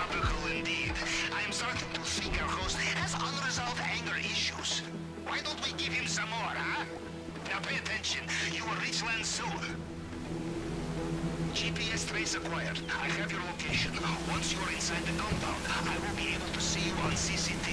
Tropical indeed. I'm starting to think our host has unresolved anger issues. Why don't we give him some more, huh? Now pay attention. You will reach land soon. GPS trace acquired. I have your location. Once you're inside the compound, I will be able to see you on CCTV.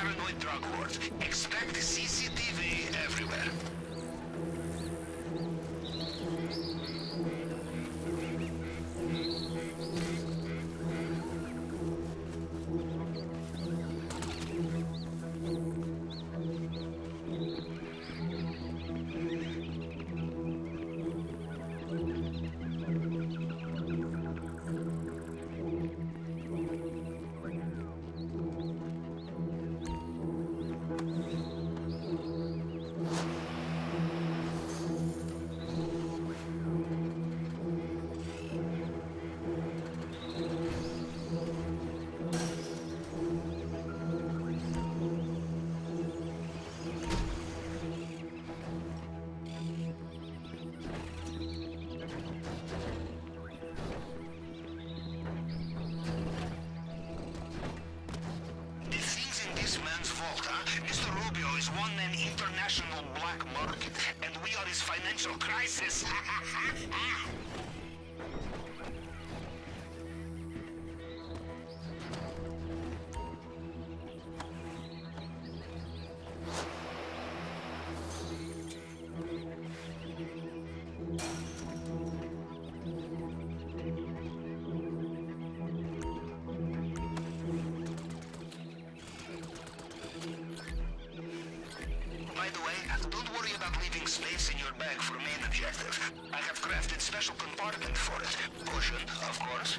Paranoid drug lords, bag for main objective. I have crafted special compartment for it. Cushion, of course.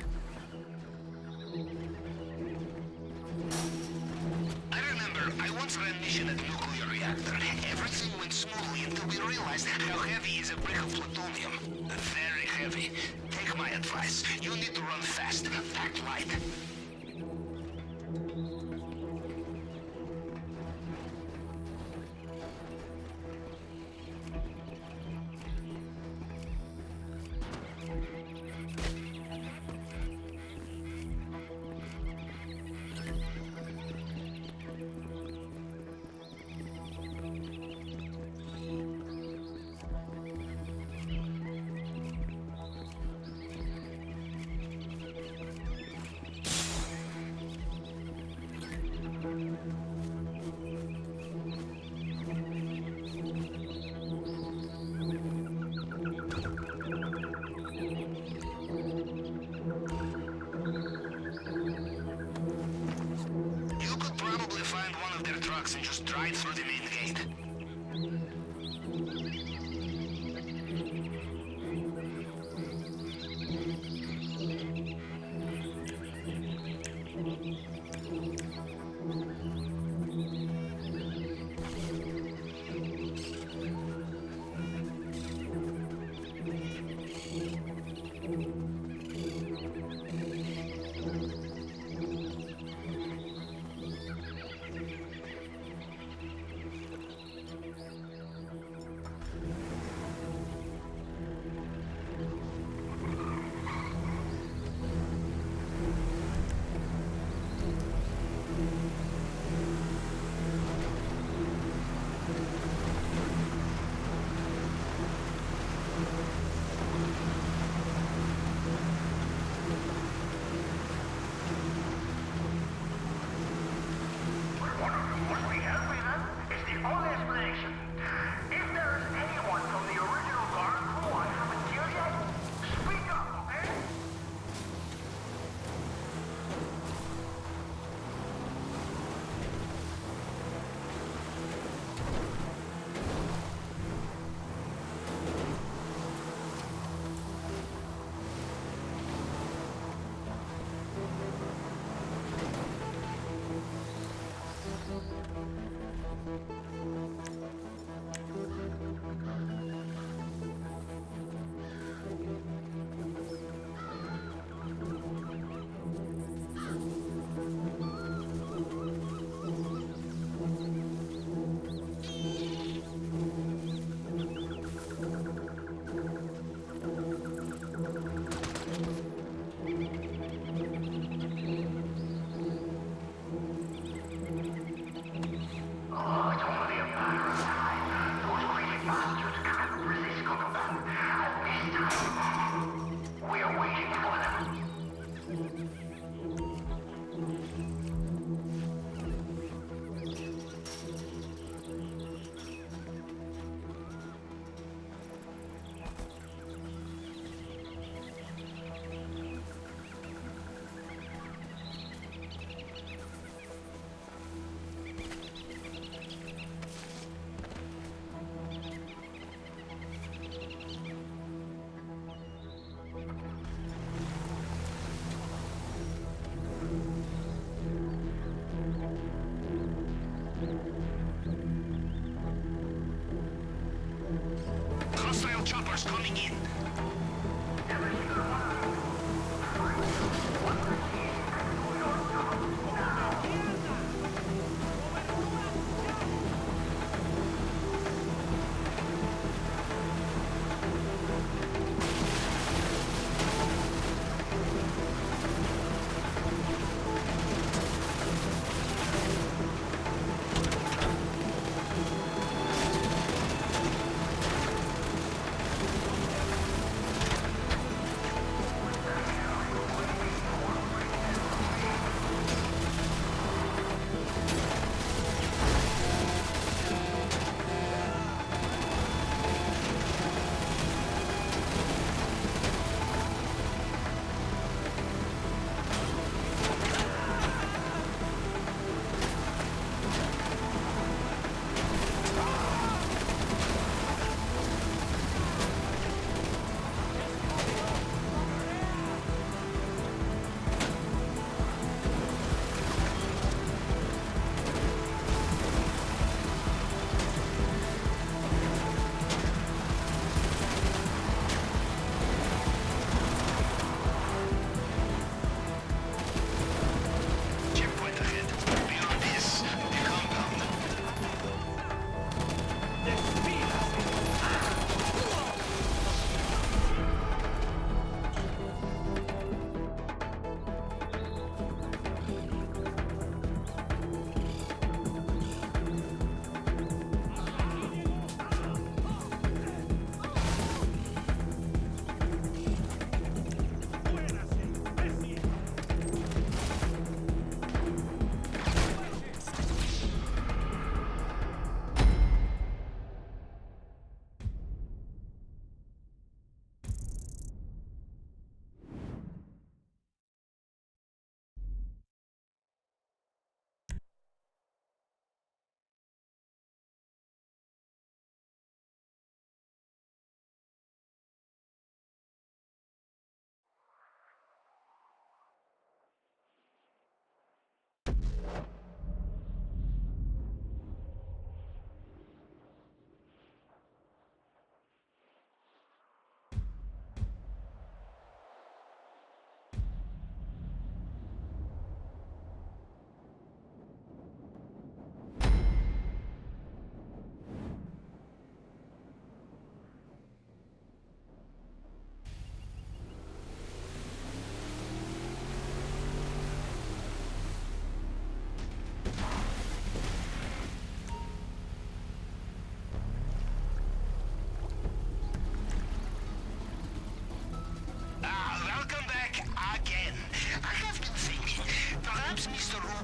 I remember, I once ran mission at nuclear reactor. Everything went smoothly until we realized how heavy is a brick of plutonium. Very heavy. Take my advice. You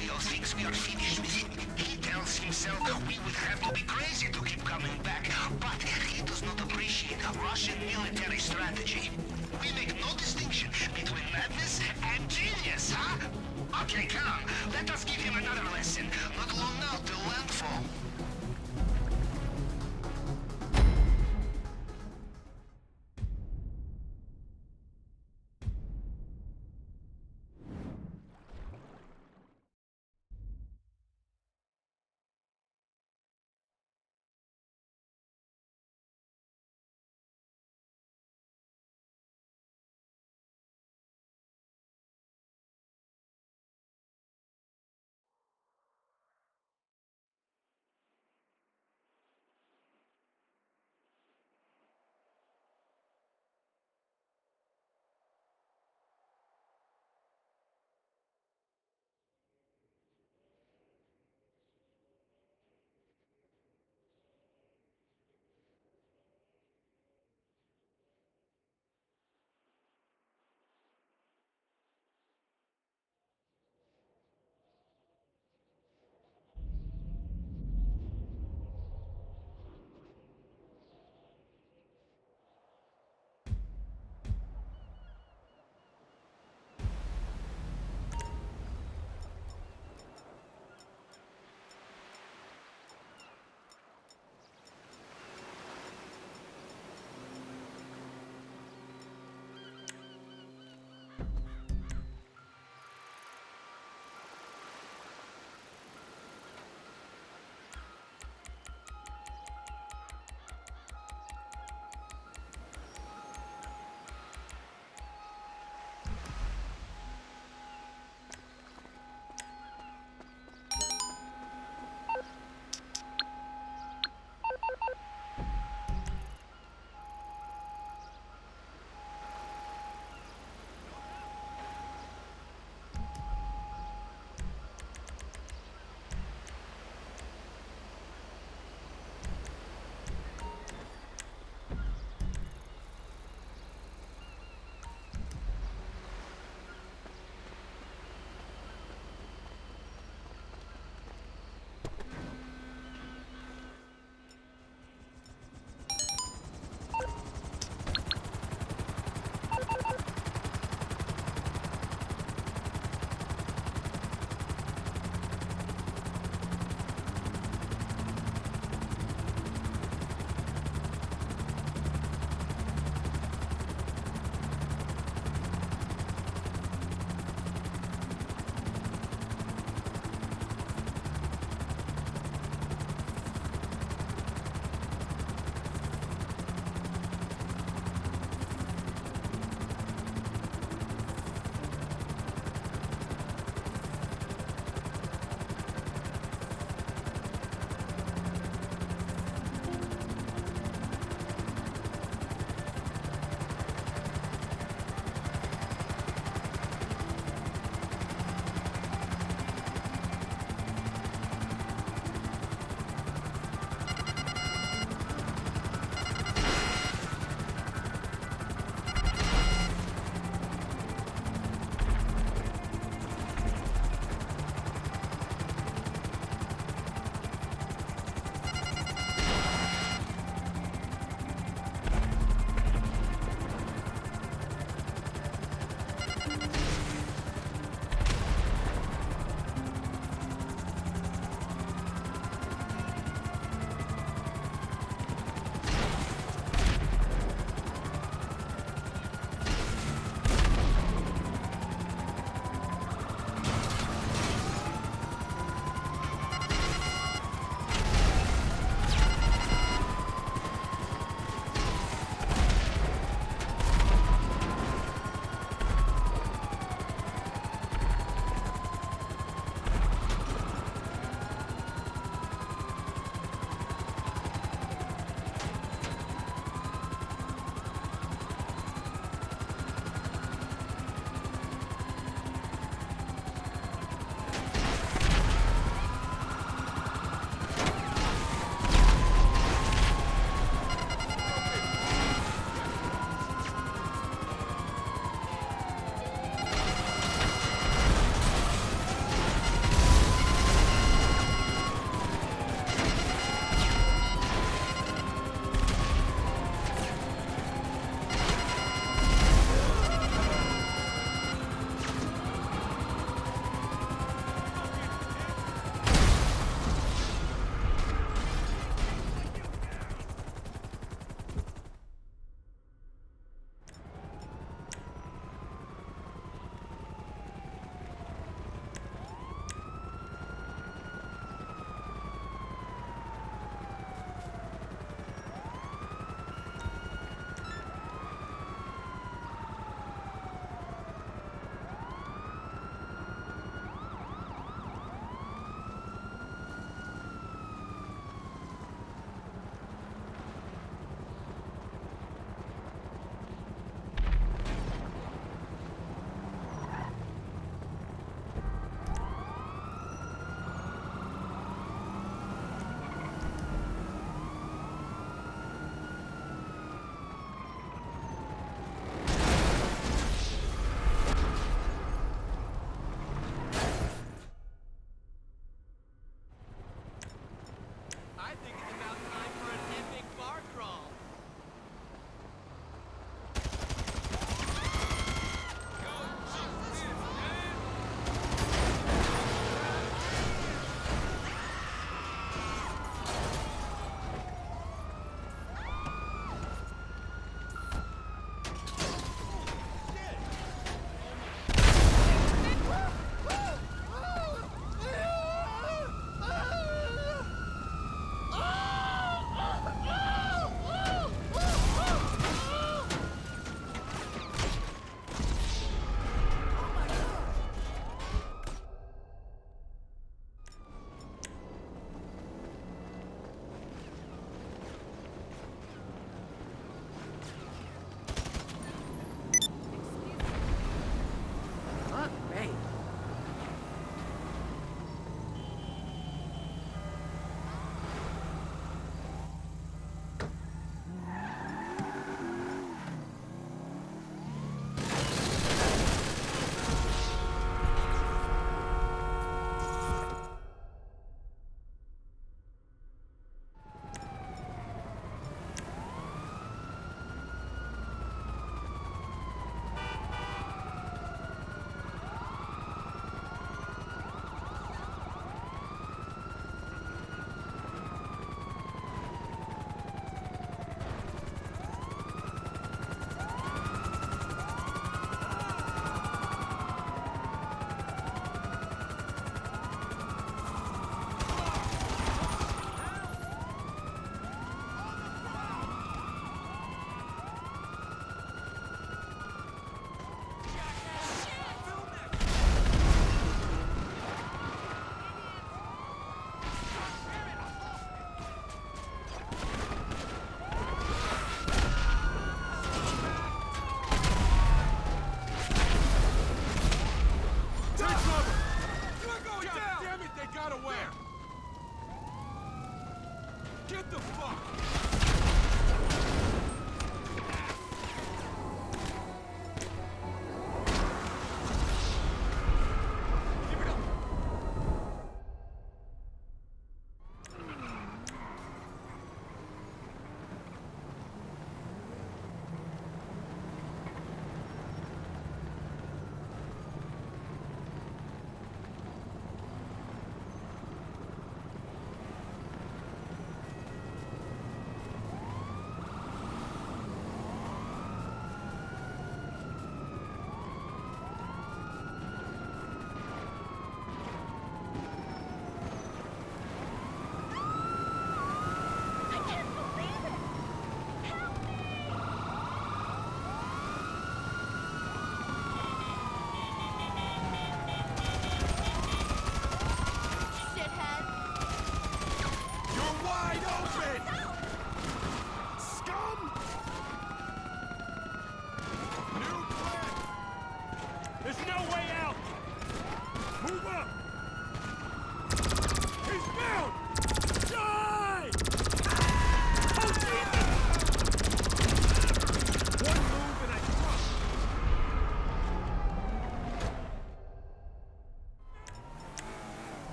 Rubio thinks we are finished with him. He tells himself we would have to be crazy to keep coming back, but he does not appreciate Russian military strategy. We make no distinction between madness and genius, huh? Okay, come. Let us give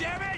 damn it!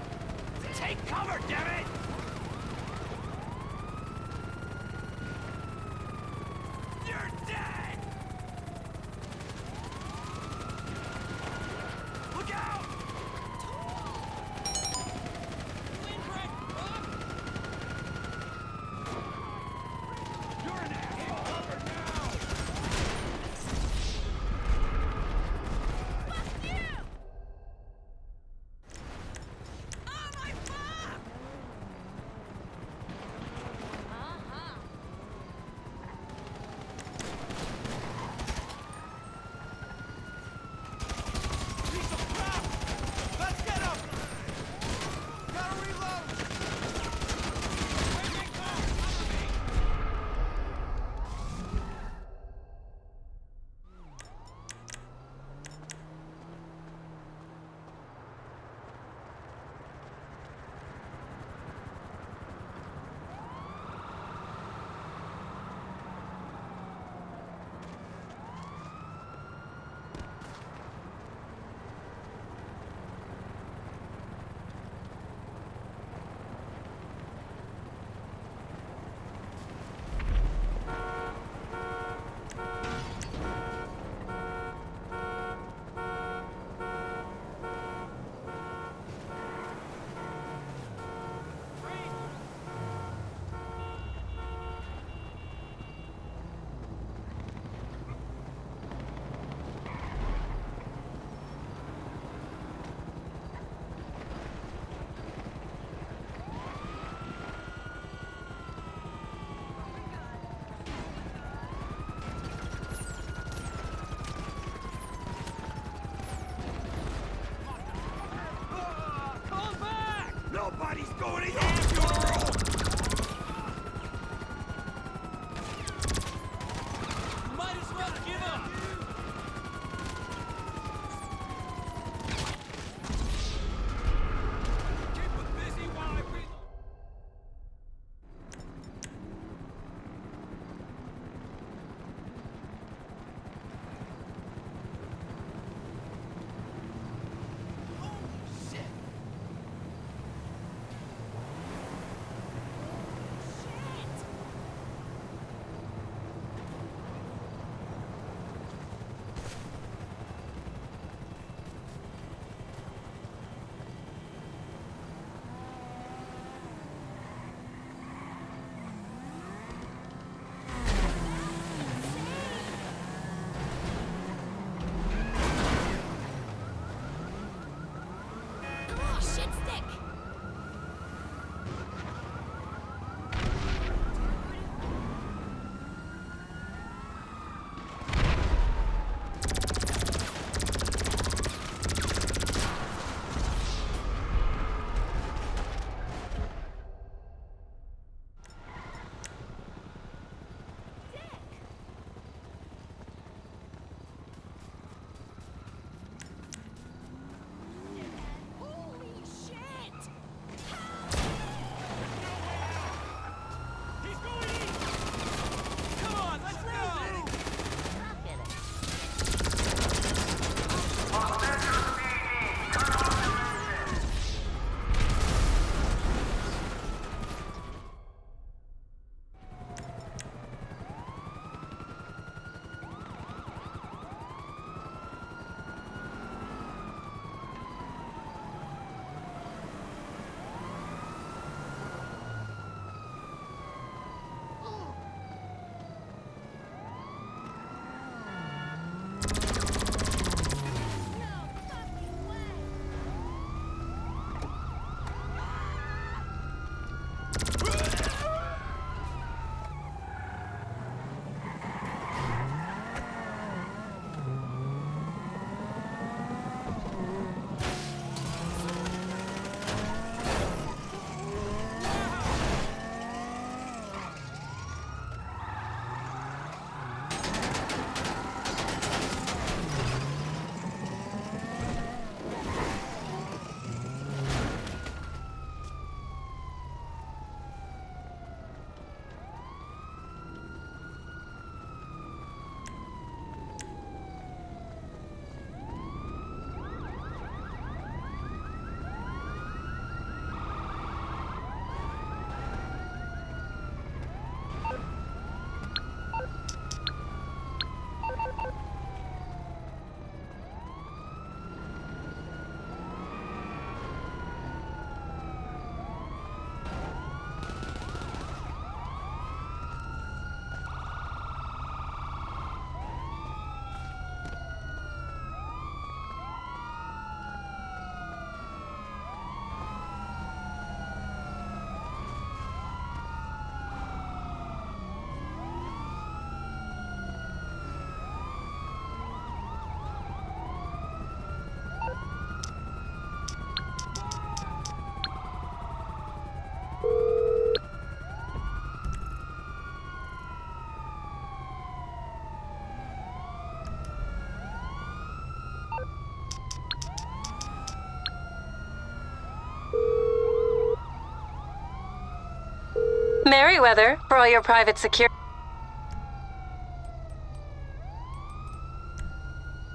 Merryweather, for all your private security.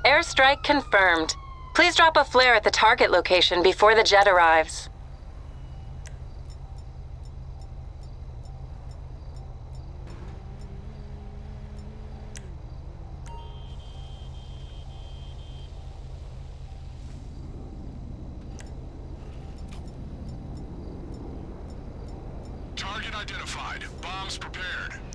Airstrike confirmed. Please drop a flare at the target location before the jet arrives. Target identified. Bombs prepared.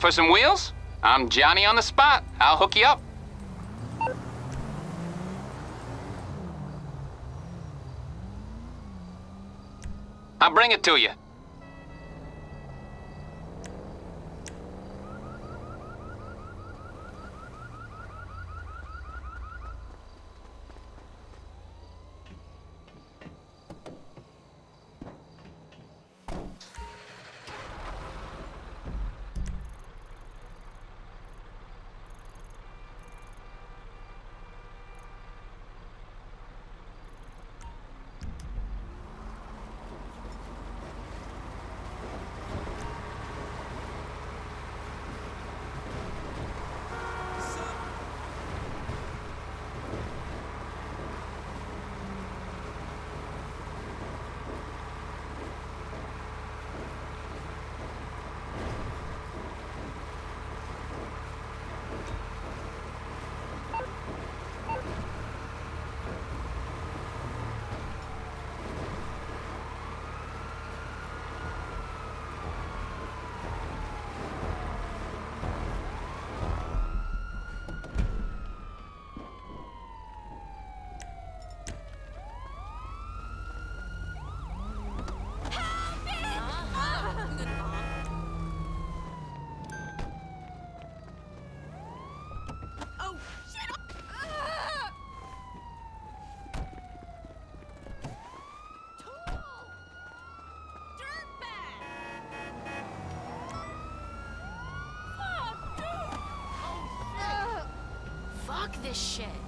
Calling for some wheels? I'm Johnny on the spot. I'll hook you up. I'll bring it to you. Oh, shit! Ah! Tool! Dirtbag! Fuck, dude! Oh, shit! Fuck this shit.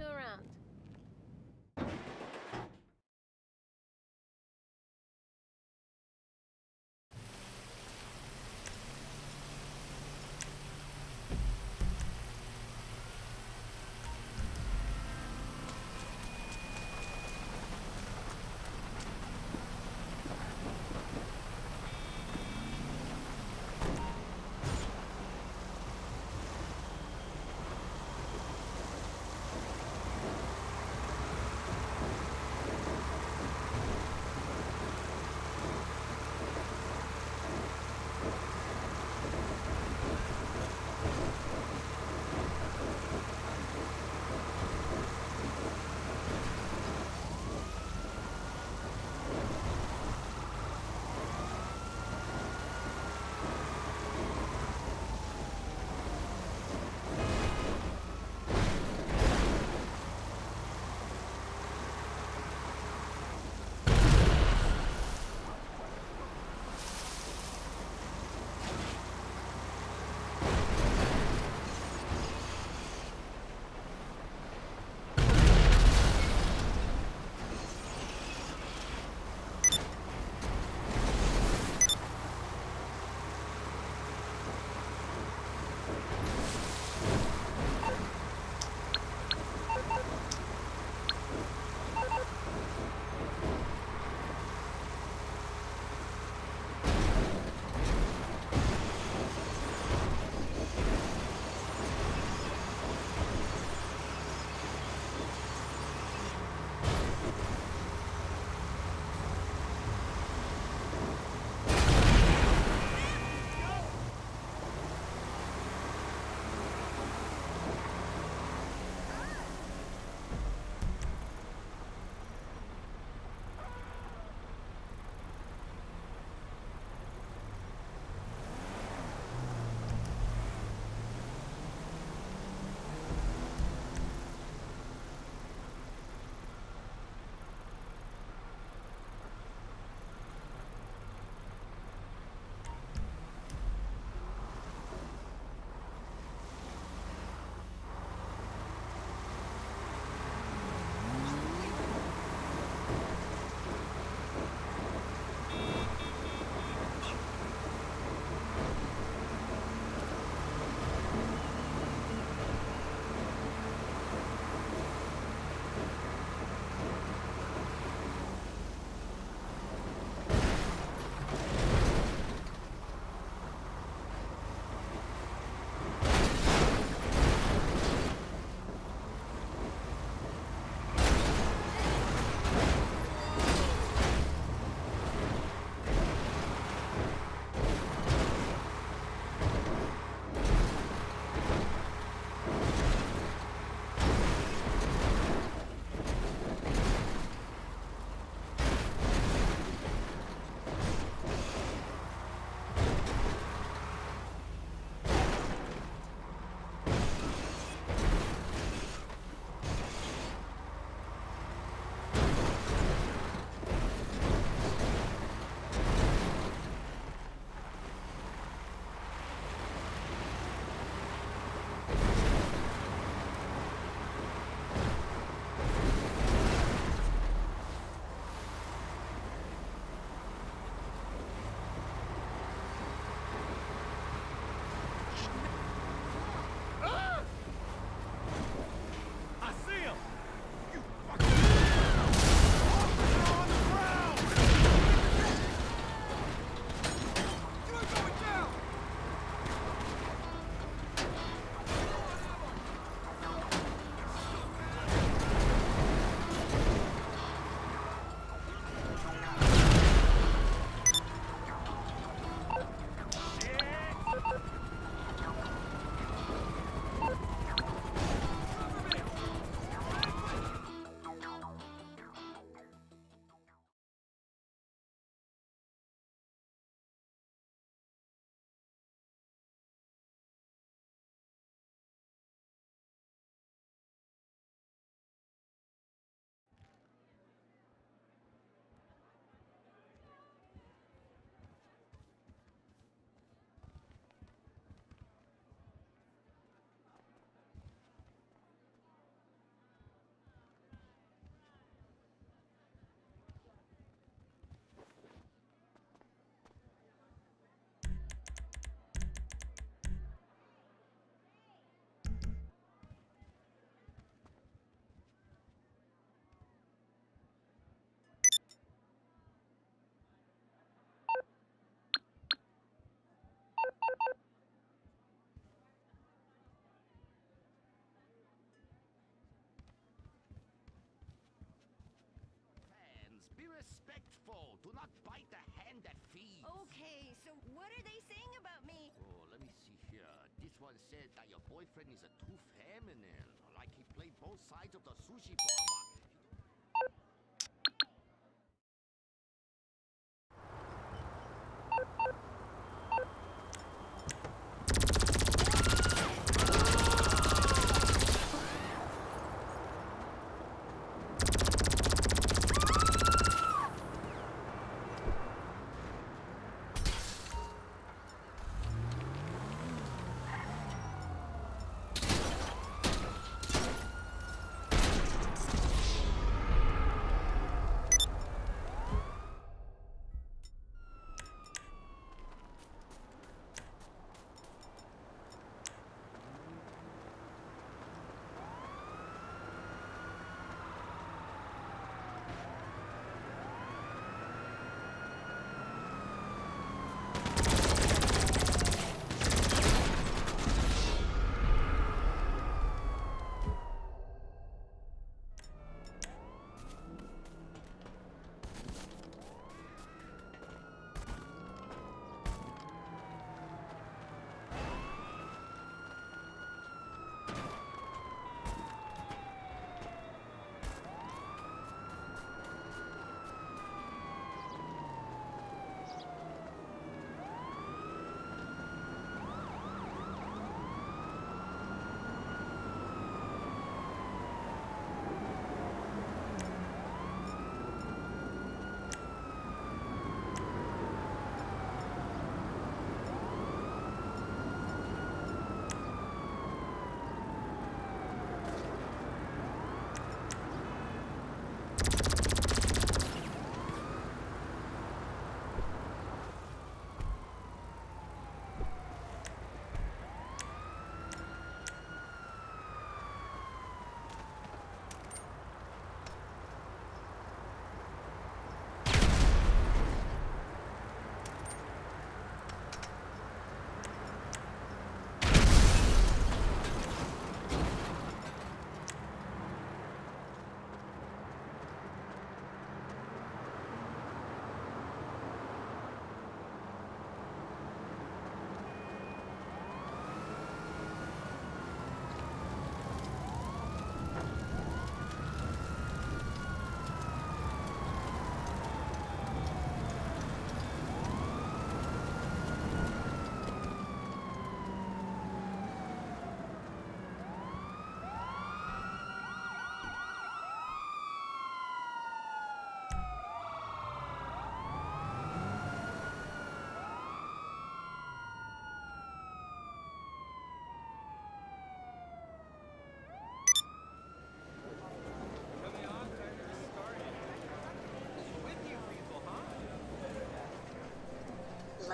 You around. Respectful. Do not bite the hand that feeds. Okay, so what are they saying about me? Oh, let me see here. This one said that your boyfriend is a too feminine. Like he played both sides of the sushi bar.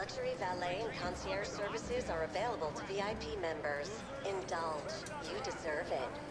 Luxury valet and concierge services are available to VIP members. Indulge. You deserve it.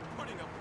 With your breath.